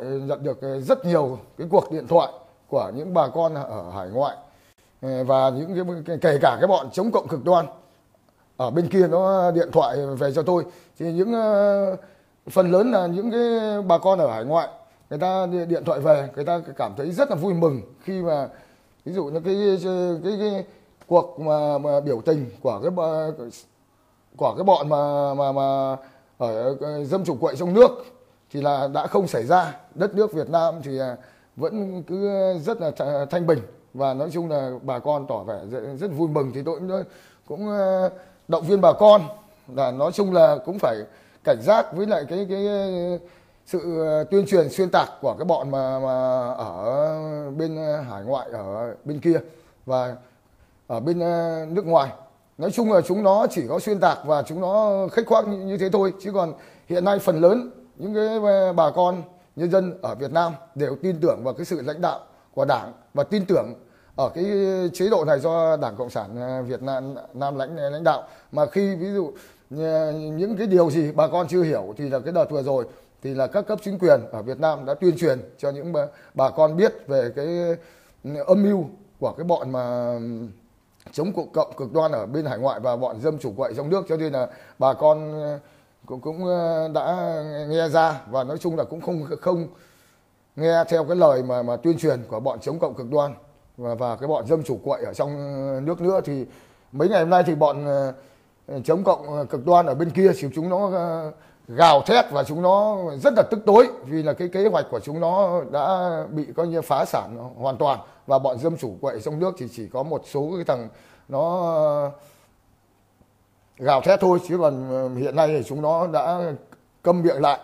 nhận được ờ, rất nhiều cái cuộc điện thoại của những bà con ở hải ngoại ờ, và những cái kể cả cái bọn chống cộng cực đoan ở bên kia nó điện thoại về cho tôi. Thì những ờ, phần lớn là những cái bà con ở hải ngoại người ta điện thoại về người ta cảm thấy rất là vui mừng khi mà ví dụ như cái cái, cái, cái cuộc mà, mà biểu tình của cái của cái bọn mà mà mà ở dâm chủ quậy trong nước thì là đã không xảy ra đất nước Việt Nam thì à, vẫn cứ rất là thanh bình. Và nói chung là bà con tỏ vẻ rất vui mừng. Thì tôi cũng cũng à, động viên bà con là nói chung là cũng phải cảnh giác với lại cái cái sự tuyên truyền xuyên tạc của cái bọn mà mà ở bên hải ngoại ở bên kia và ở bên à, nước ngoài. Nói chung là chúng nó chỉ có xuyên tạc và chúng nó khách khoác như, như thế thôi. Chứ còn hiện nay phần lớn những cái ờ, bà con nhân dân ở Việt Nam đều tin tưởng vào cái sự lãnh đạo của đảng và tin tưởng ở cái chế độ này do đảng cộng sản ờ, Việt Nam Nam lãnh ờ, lãnh đạo. Mà khi ví dụ những cái điều gì bà con chưa hiểu thì là cái đợt vừa rồi thì là các cấp chính quyền ở Việt Nam đã tuyên truyền cho những bà, bà con biết về cái ừ, âm mưu của cái bọn mà ừ, chống cộng cộng cực đoan ở bên hải ngoại và bọn dâm chủ quậy trong nước. Cho nên là bà con cũng cũng ờ, đã nghe ra và nói chung là cũng không không nghe theo cái lời mà mà tuyên truyền của bọn chống cộng cực đoan và và cái bọn dâm chủ quậy ở trong nước nữa thì mấy ngày hôm nay thì bọn ờ, chống cộng cực đoan ở bên kia thì chúng nó ờ, gào thét và chúng nó rất là tức tối vì là cái kế hoạch của chúng nó đã bị coi như phá sản hoàn toàn và bọn dâm chủ quậy trong nước thì chỉ có một số cái thằng nó gào thét thôi chứ còn ờ, hiện nay thì chúng nó đã câm miệng lại.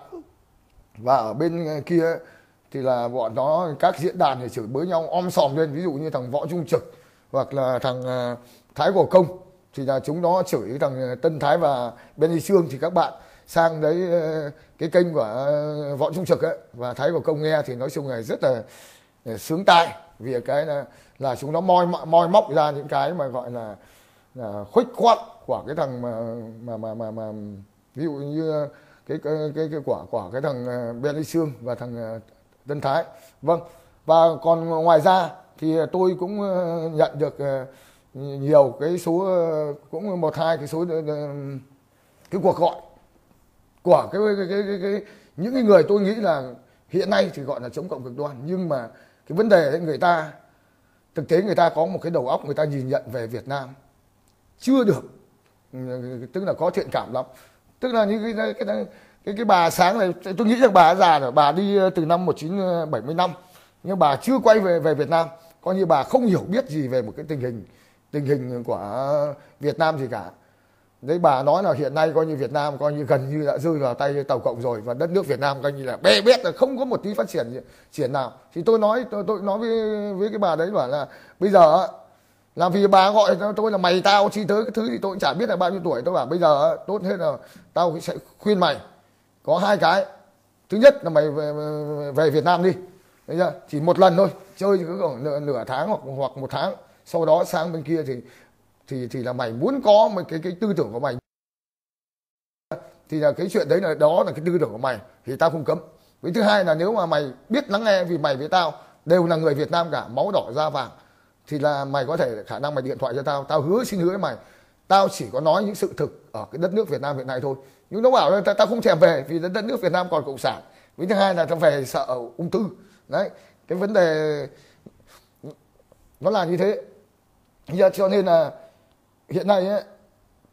Và ở bên kia thì là bọn nó các diễn đàn thì chửi bới nhau om sòm lên ví dụ như thằng võ trung trực hoặc là thằng ờ, thái cổ công. Thì là chúng nó chửi thằng tân thái và benny sương thì các bạn sang đấy ờ, cái kênh của võ trung trực ấy. Và thái cổ công nghe thì nói chung là rất là sướng tai. Vì cái là là chúng nó moi moi móc ra những cái mà gọi là, là khuếch khoát của cái thằng mà mà mà mà, mà ví dụ như cái cái cái, cái quả quả cái thằng à, Benny Sương và thằng à, Tân Thái. Vâng và còn ngoài ra thì tôi cũng à, nhận được nhiều cái số cũng một hai cái số cái cuộc gọi của cái cái, cái, cái, cái những cái người tôi nghĩ là hiện nay thì gọi là chống cộng cực đoan. Nhưng mà cái vấn đề người ta thực tế người ta có một cái đầu óc người ta nhìn nhận về Việt Nam chưa được. Tức là có thiện cảm lắm. Tức là như cái cái cái, cái, cái bà sáng này tôi nghĩ rằng bà già rồi bà đi ờ, từ năm 1975 nhưng bà chưa quay về về Việt Nam. Coi như bà không hiểu biết gì về một cái tình hình tình hình của Việt Nam gì cả. Đấy bà nói là hiện nay coi như Việt Nam coi như gần như đã rơi vào tay tàu cộng rồi và đất nước Việt Nam coi như là bê bết là không có một tí phát triển triển nào. Thì tôi nói tôi, tôi nói với với cái bà đấy bảo là bây giờ làm vì bà gọi cho tôi là mày tao chi tới cái thứ thì tôi cũng chả biết là bao nhiêu tuổi. Tôi bảo bây giờ tốt hết là tao sẽ khuyên mày. Có hai cái. Thứ nhất là mày về, về Việt Nam đi. Đấy chưa? chỉ một lần thôi. Chơi cứ khoảng nửa tháng hoặc hoặc một tháng. Sau đó sang bên kia thì thì thì là mày muốn có một cái cái tư tưởng của mày. Thì là cái chuyện đấy là đó là cái tư tưởng của mày thì tao không cấm. Với thứ hai là nếu mà mày biết lắng nghe vì mày với tao đều là người Việt Nam cả máu đỏ da vàng thì là mày có thể khả năng mày điện thoại cho tao tao hứa xin hứa với mày tao chỉ có nói những sự thực ở cái đất nước Việt Nam hiện nay thôi. Nhưng nó bảo là tao không thèm về vì đất nước Việt Nam còn cộng sản. Với thứ hai là tao về sợ ung thư. Đấy cái vấn đề nó là như thế. Cho nên là hiện nay ấy,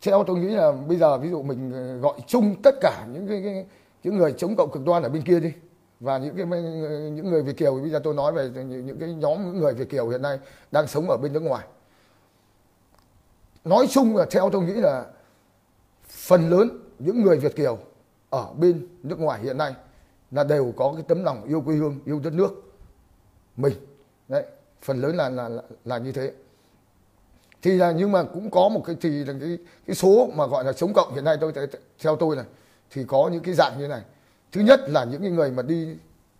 theo tôi nghĩ là bây giờ ví dụ mình gọi chung tất cả những cái, cái những người chống cộng cực đoan ở bên kia đi và những cái những người Việt kiều bây giờ tôi nói về những cái nhóm những người Việt kiều hiện nay đang sống ở bên nước ngoài. Nói chung là theo tôi nghĩ là phần lớn những người Việt kiều ở bên nước ngoài hiện nay là đều có cái tấm lòng yêu quê hương yêu đất nước mình. Đấy phần lớn là là là, là như thế. Thì là nhưng mà cũng có một cái thì là cái cái số mà gọi là chống cộng hiện nay tôi theo tôi này thì có những cái dạng như này thứ nhất là những cái người mà đi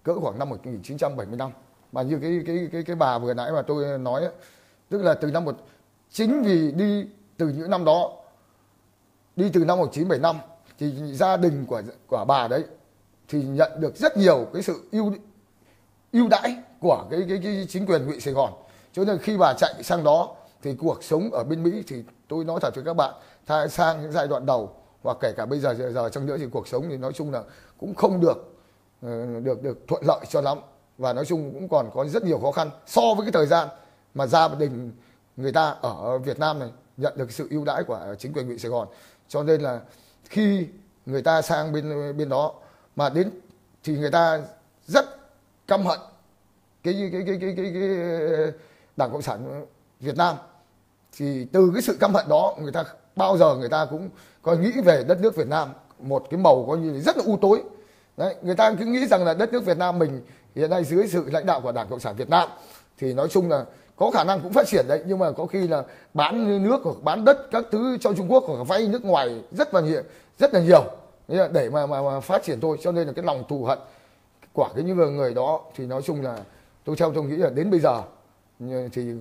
cỡ khoảng năm 1975 mà như cái cái cái cái bà vừa nãy mà tôi nói ấy, tức là từ năm một chính vì đi từ những năm đó đi từ năm 1975 thì gia đình của của bà đấy thì nhận được rất nhiều cái sự ưu ưu đãi của cái, cái cái chính quyền huyện Sài Gòn. Cho nên khi bà chạy sang đó thì cuộc sống ở bên Mỹ thì tôi nói thật với các bạn thay sang những giai đoạn đầu hoặc kể cả bây giờ giờ, trong nữa thì cuộc sống thì nói chung là cũng không được ờ, được được thuận lợi cho lắm. Và nói chung cũng còn có rất nhiều khó khăn so với cái thời gian mà gia đình người ta ở Việt Nam này nhận được sự ưu đãi của chính quyền huyện Sài Gòn. Cho nên là khi người ta sang bên bên đó mà đến thì người ta rất căm hận cái cái cái cái cái, cái đảng cộng sản Việt Nam. Thì từ cái sự căm hận đó người ta bao giờ người ta cũng có nghĩ về đất nước Việt Nam một cái màu coi như rất là u tối. Đấy người ta cứ nghĩ rằng là đất nước Việt Nam mình hiện nay dưới sự lãnh đạo của đảng cộng sản Việt Nam. Thì nói chung là có khả năng cũng phát triển đấy nhưng mà có khi là bán nước hoặc bán đất các thứ cho Trung Quốc hoặc vay nước ngoài rất là nhiều rất là nhiều. Để mà, mà, mà phát triển thôi cho nên là cái lòng thù hận của cái những người, người đó thì nói chung là tôi theo tôi nghĩ là đến bây giờ thì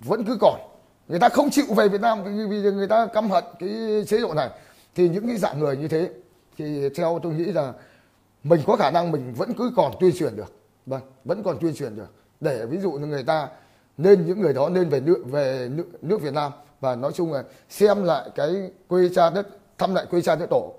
vẫn cứ còn người ta không chịu về Việt Nam vì người ta căm hận cái chế độ này. Thì những cái dạng người như thế thì theo tôi nghĩ là mình có khả năng mình vẫn cứ còn tuyên truyền được. Vâng vẫn còn tuyên truyền được. Để ví dụ như người ta nên những người đó nên về nước về nước, nước Việt Nam và nói chung là xem lại cái quê cha đất thăm lại quê cha đất tổ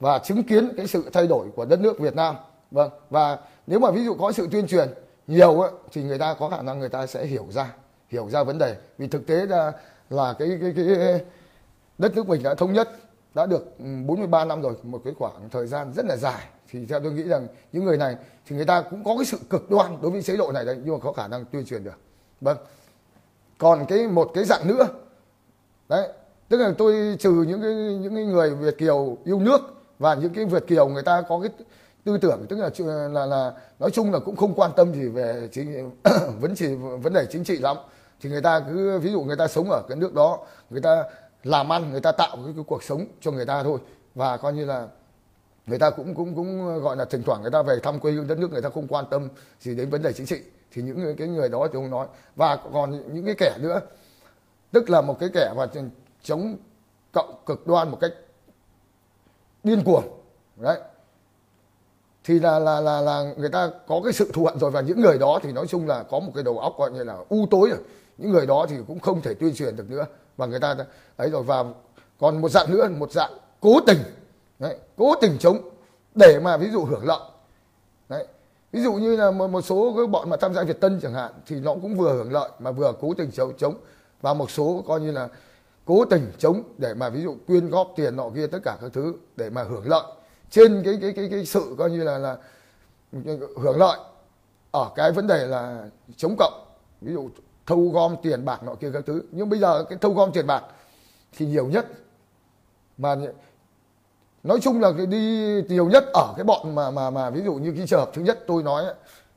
và chứng kiến cái sự thay đổi của đất nước Việt Nam. Vâng và nếu mà ví dụ có sự tuyên truyền nhiều ấy, thì người ta có khả năng người ta sẽ hiểu ra hiểu ra vấn đề. Vì thực tế là là cái cái cái đất nước mình đã thống nhất, đã được ừ, 43 năm rồi, một cái khoảng thời gian rất là dài. Thì theo tôi nghĩ rằng những người này thì người ta cũng có cái sự cực đoan đối với chế độ này đấy, nhưng mà có khả năng tuyên truyền được. Vâng. Còn cái, một cái dạng nữa, đấy, tức là tôi trừ những cái những cái người Việt kiều yêu nước và những cái Việt kiều người ta có cái tư tưởng, tức là là là nói chung là cũng không quan tâm gì về chính, vấn chỉ, vấn đề chính trị lắm thì người ta cứ ví dụ người ta sống ở cái nước đó người ta làm ăn người ta tạo cái, cái cuộc sống cho người ta thôi. Và coi như là người ta cũng cũng cũng gọi là thỉnh thoảng người ta về thăm quê hương đất nước người ta không quan tâm gì đến vấn đề chính trị. Thì những cái người đó thì không nói. Và còn những cái kẻ nữa. Tức là một cái kẻ mà chống cộng cực đoan một cách điên cuồng. Đấy thì là là là là người ta có cái sự thù hận rồi và những người đó thì nói chung là có một cái đầu óc gọi như là u tối rồi. Những người đó thì cũng không thể tuyên truyền được nữa và người ta ấy rồi và còn một dạng nữa một dạng cố tình đấy, cố tình chống để mà ví dụ hưởng lợi. Đấy ví dụ như là một, một số cái bọn mà tham gia Việt Tân chẳng hạn thì nó cũng vừa hưởng lợi mà vừa cố tình chống chống và một số coi như là cố tình chống để mà ví dụ quyên góp tiền nọ kia tất cả các thứ để mà hưởng lợi trên cái cái cái cái sự coi như là là hưởng lợi. Ở cái vấn đề là chống cộng ví dụ thâu gom tiền bạc nọ kia các thứ. Nhưng bây giờ cái thâu gom tiền bạc thì nhiều nhất mà nói chung là cái đi nhiều nhất ở cái bọn mà mà mà ví dụ như cái trường hợp thứ nhất tôi nói ấy,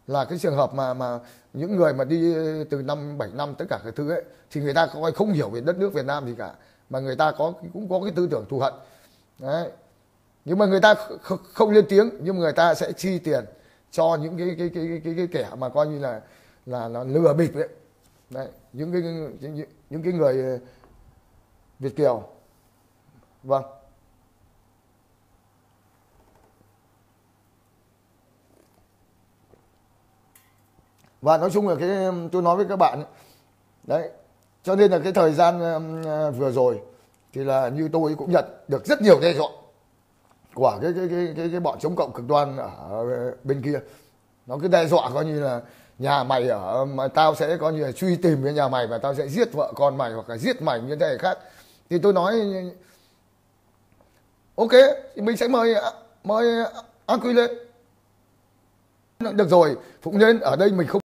là cái trường hợp mà mà những người mà đi từ năm 7 năm tất cả cái thứ ấy thì người ta coi không hiểu về đất nước Việt Nam gì cả mà người ta có cũng có cái tư tưởng thù hận. Đấy nhưng mà người ta không lên tiếng nhưng mà người ta sẽ chi tiền cho những cái cái cái cái cái, cái kẻ mà coi như là là là lừa bịp đấy đấy những cái những, những cái người ờ, Việt kiều. Vâng. Và nói chung là cái tôi nói với các bạn đấy cho nên là cái thời gian ờ, vừa rồi thì là như tôi cũng nhận được rất nhiều đe dọa của cái cái cái cái, cái bọn chống cộng cực đoan ở bên kia. Nó cứ đe dọa coi như là nhà mày ở mà tao sẽ coi như là truy tìm cái nhà mày và tao sẽ giết vợ con mày hoặc là giết mày như thế này khác. Thì tôi nói ok thì mình sẽ mời mời Aqui lên. Được rồi cũng nên ở đây mình không